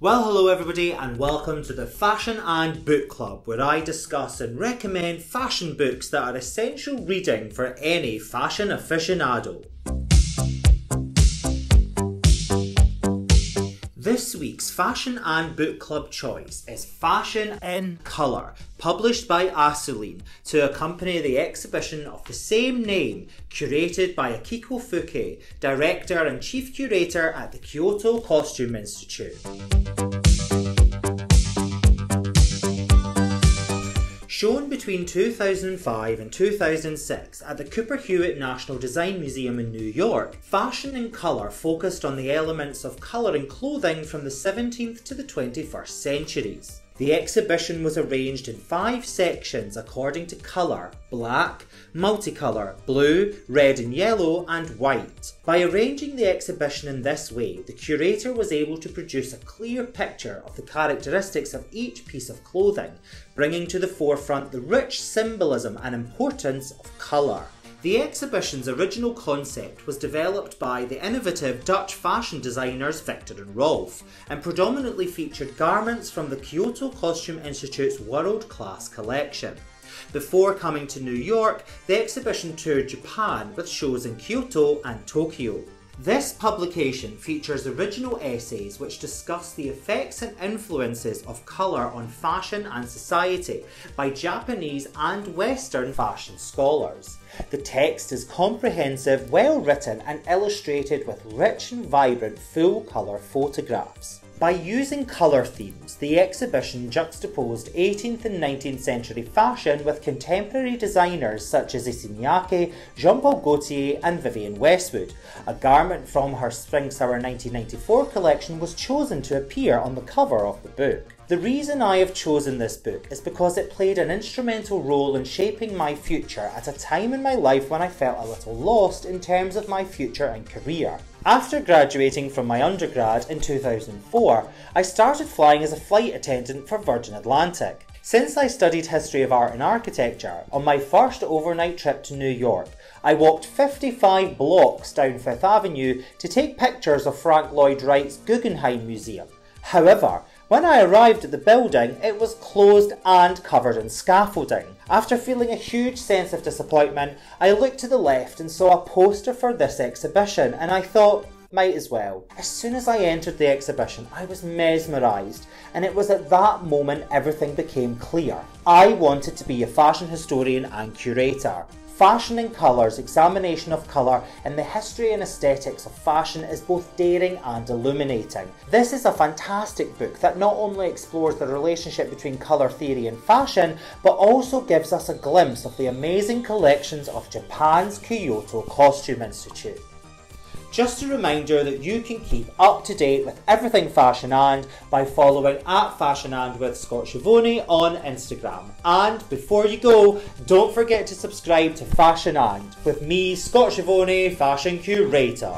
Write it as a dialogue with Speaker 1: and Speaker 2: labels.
Speaker 1: Well, hello everybody, and welcome to the Fashion and Book Club, where I discuss and recommend fashion books that are essential reading for any fashion aficionado. This week's Fashion and Book Club choice is Fashion in Colour, published by Assouline to accompany the exhibition of the same name, curated by Akiko Fukai, director and chief curator at the Kyoto Costume Institute. Shown between 2005 and 2006 at the Cooper Hewitt National Design Museum in New York, Fashion and Colour focused on the elements of colour in clothing from the 17th to the 21st centuries. The exhibition was arranged in five sections according to colour black, multicolour, blue, red and yellow, and white. By arranging the exhibition in this way, the curator was able to produce a clear picture of the characteristics of each piece of clothing, bringing to the forefront the rich symbolism and importance of colour. The exhibition's original concept was developed by the innovative Dutch fashion designers Viktor and Rolf and predominantly featured garments from the Kyoto Costume Institute's world class collection. Before coming to New York, the exhibition toured Japan with shows in Kyoto and Tokyo. This publication features original essays which discuss the effects and influences of colour on fashion and society by Japanese and Western fashion scholars. The text is comprehensive, well written, and illustrated with rich and vibrant full colour photographs. By using colour themes, the exhibition juxtaposed 18th and 19th century fashion with contemporary designers such as Issey Miyake, Jean-Paul Gaultier and Vivienne Westwood. A garment from her Spring-Summer 1994 collection was chosen to appear on the cover of the book. The reason I have chosen this book is because it played an instrumental role in shaping my future at a time in my life when I felt a little lost in terms of my future and career. After graduating from my undergrad in 2004, I started flying as a flight attendant for Virgin Atlantic. Since I studied history of art and architecture, on my first overnight trip to New York, I walked 55 blocks down Fifth Avenue to take pictures of Frank Lloyd Wright's Guggenheim Museum. However, when I arrived at the building, it was closed and covered in scaffolding. After feeling a huge sense of disappointment, I looked to the left and saw a poster for this exhibition, and I thought, might as well. As soon as I entered the exhibition, I was mesmerised, and it was at that moment everything became clear. I wanted to be a fashion historian and curator. Fashion in Colour's examination of colour and the history and aesthetics of fashion is both daring and illuminating. This is a fantastic book that not only explores the relationship between colour theory and fashion, but also gives us a glimpse of the amazing collections of Japan's Kyoto Costume Institute. Just a reminder that you can keep up to date with everything Fashion and by following at Fashion and with Scott Schiavone on Instagram. And before you go, don't forget to subscribe to Fashion and with me, Scott Schiavone, Fashion Curator.